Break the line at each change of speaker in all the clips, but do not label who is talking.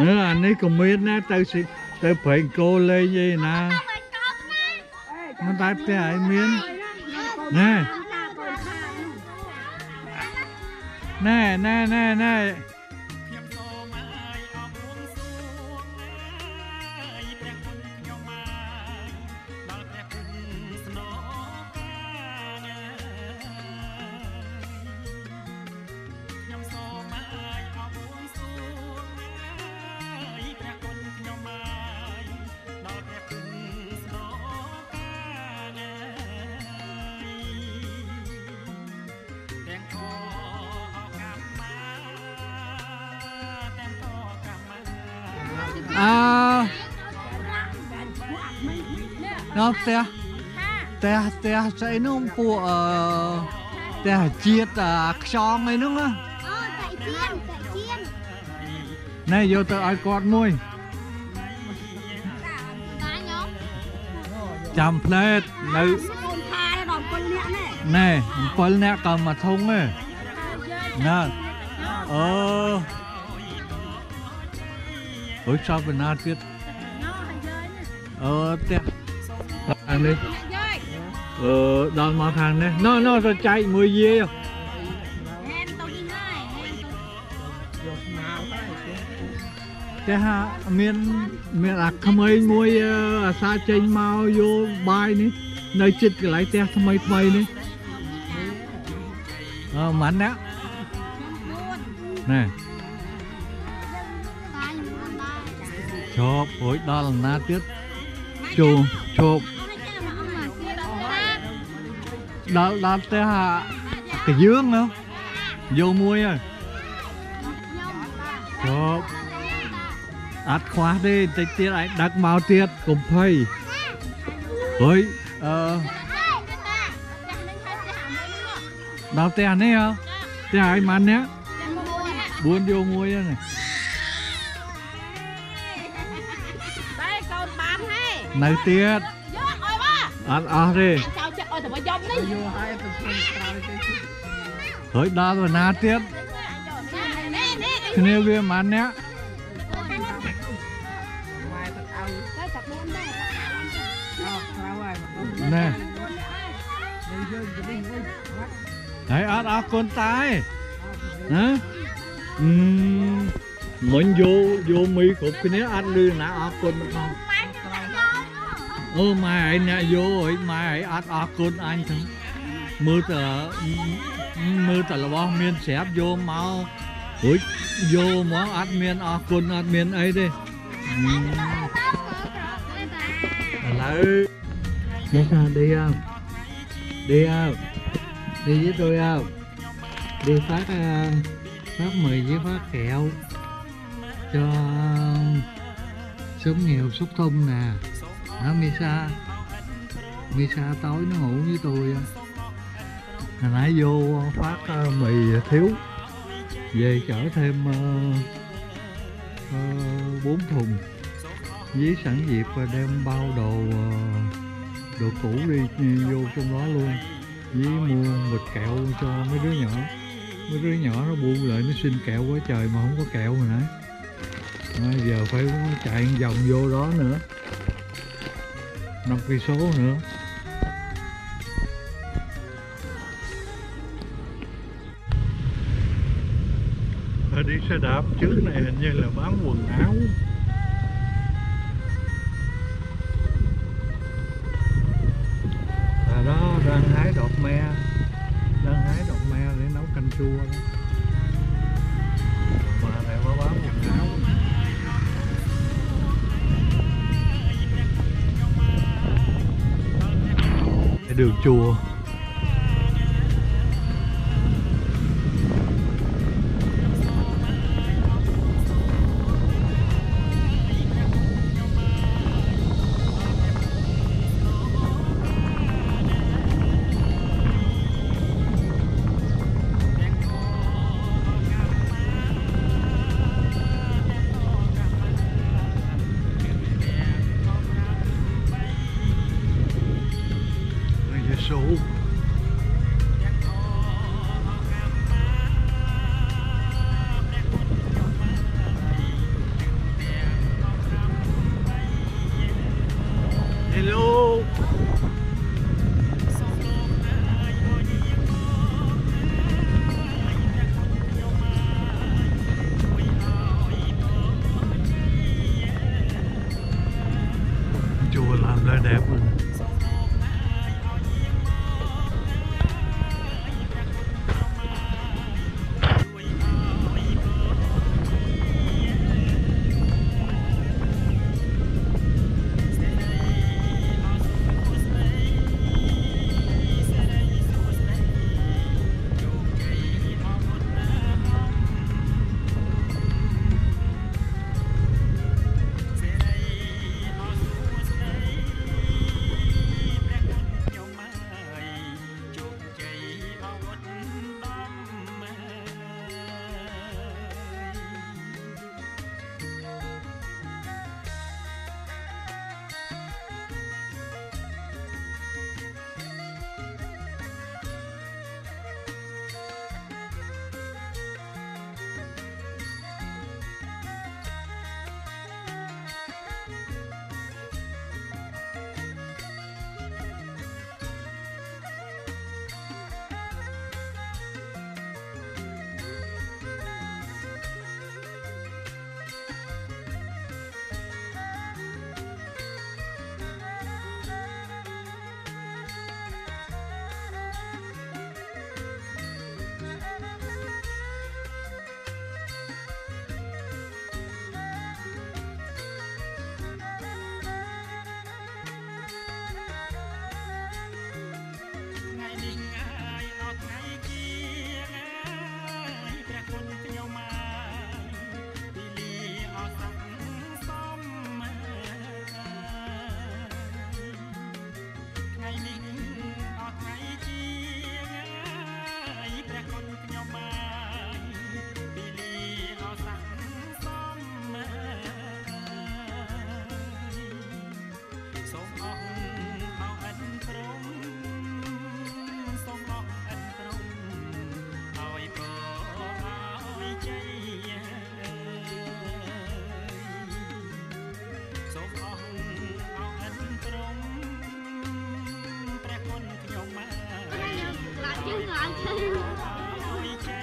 អឺអានេះក៏មានណាទៅស៊ីទៅប្រេងគោលេងអីណាមិនតែផ្ទះឲ្យមានណែណែណែណែណែ
ដល់
ផ្ទះផ្ទះផ្ទះស្អីនោះពួកអឺផ្ទះជាតិអាខ្យងអីនោះណា
អូតែជៀនតែជៀន
ណែយកទៅឲ្យគាត់មួយ
តាញោម
ចាំផ្លែតនៅ
កូនខាដល់ពលអ្នកនេះ
ណែ7នាក់ក៏មកធុងទេណាអឺអូយចប់បណ្ណាទៀតអឺផ្ទះ hàng đi. Ờ đó mà hàng này
nó nó rồi chạy mười gì
không cái ha miền miền à khăm ấy mui ờ, à xa chênh mau
vô bài nè, nơi chít cái lái tè thâm ấy thâm ấy
ní ờ mắn đó nè. Chộp hồi đó là na tiết chuồng chuồng đó đó té hạ
cái dương nữa.
Vô muối rồi. Chuồng ắt khóa đi tí tiết lại, đặt màu tiết, cùng phây ơi ờ. Đào tè này hả? Tè ai mà nhé buôn vô muối này. នៅទៀ
តយកអើយមក
អត់អស់ទេ
ចៅចិត្តអើយតែមកយកនេះយកហើយ
ហើយដល់ទៅណាទៀត
នេះនេះ
គ្នាវាម៉ាន់អ្នក
ទៅតែ4ដែរ
ណែហើយអត់អរគុណតាឯហ៎អឺមិញយកយកមីគ្រប់គ្នាអត់លឺណាអរគុណផង ô mai nè, vô mai ắt ắt côn anh thằng mưa tờ mưa tờ là bao miên sẹp vô máu ui vô máu ắt miên ắt côn ắt miên ấy đi là Thế sao đi không? Đi không? Đi với tôi không? Đi phát à, phát mì với phát kẹo cho sớm nhiều súc thun nè Hả Misa? Misa tối nó ngủ với tôi. À. Hồi nãy vô phát ờ, mì thiếu. Về chở thêm bốn uh, bốn thùng. Với sẵn dịp đem bao đồ uh, đồ cũ đi vô trong đó luôn. Với mua bịch kẹo cho mấy đứa nhỏ. Mấy đứa nhỏ nó buông lại nó xin kẹo quá trời mà không có kẹo rồi nãy. À, giờ phải chạy vòng vô đó nữa năm cây số nữa. Đi xe đạp trước này hình như là bán quần áo. À đó, đang hái đọt me. Đang hái đọt me để nấu canh chua đó. Mà này có bán quần áo. Đường chùa.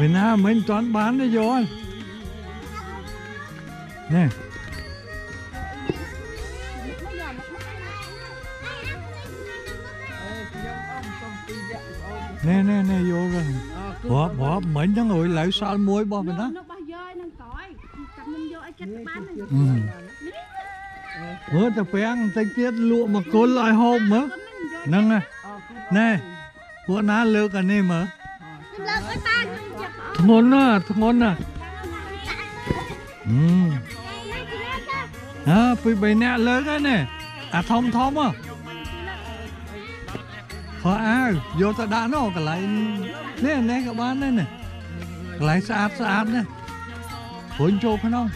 bên nào mình toán bán đấy rồi Nè. Nè nè nè vô rồi. Bỏ bỏ mình đang ngồi lại sao muối bỏ mình đó Bữa ta phén tay tiết lụa mà côn lại hôm mà Nâng à. Nè Bữa ná lơ cả nè mà Lơ cái ta ធ្ងន់ណាធ្ងន់ណាអឺអើពី3នាក់លើកហើយណែអាធំធំហ៎ខោអាវយកទៅដាក់នោះកន្លែងនេះនេះក៏បា
នដែរណាកន្លែងស្អាតស្អាតណាព្រុញចូលក្នុង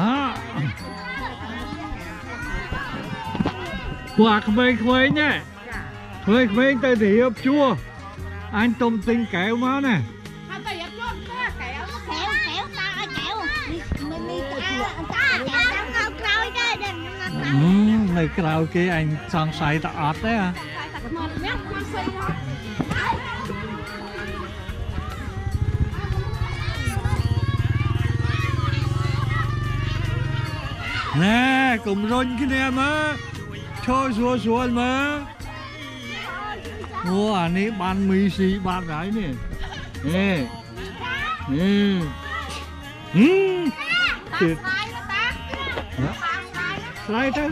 អា quà quên quên nhé quên quên tới thì ướp chua. Anh tôm tinh
kẹo máu nè. Nơi cao kia anh sang sai ta ọt đấy à. Nè cùng rôn cái em mà chơi xua xua mà mua anh ní ban mì xì ban gái nè. Nè. Nè.
Nè, thịt
lại tới.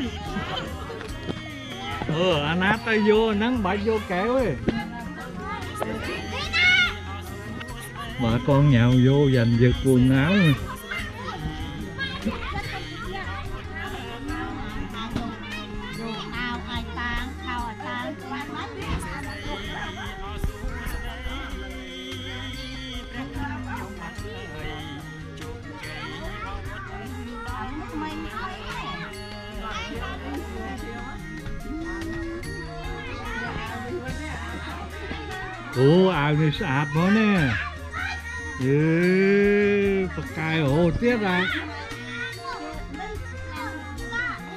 Ừ anh nát tay vô nắng bạch vô kéo ấy. Bà con nhào vô giành giật quần áo.
អូអាវនេះស្អាតមកណាអឺបកកាយហូរទៀតអា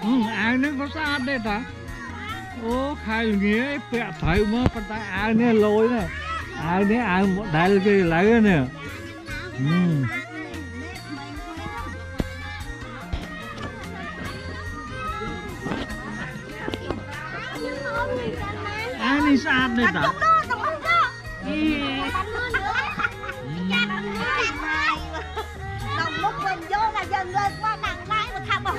អឺអាវនេះក៏
ស្អាតដែរតាអូខៅងាយពាក់ត្រូវមកប៉ុន្តែអាវនេះលយណាអាវនេះអាវ model គេឥឡូវណាអឺអានេះស្អាតដែរតា
Đồng lúc mình vô là dần lên qua đằng lái mà thăm bảo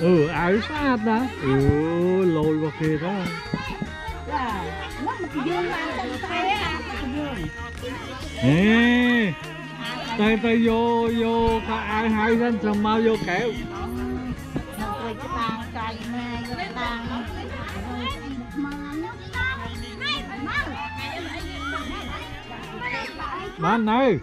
Ừ, áo sạch đó. Ừ, lôi vào kia đó. Nè Tay tay vô vô ai hai lên xong mau vô kẹo Bạn ơi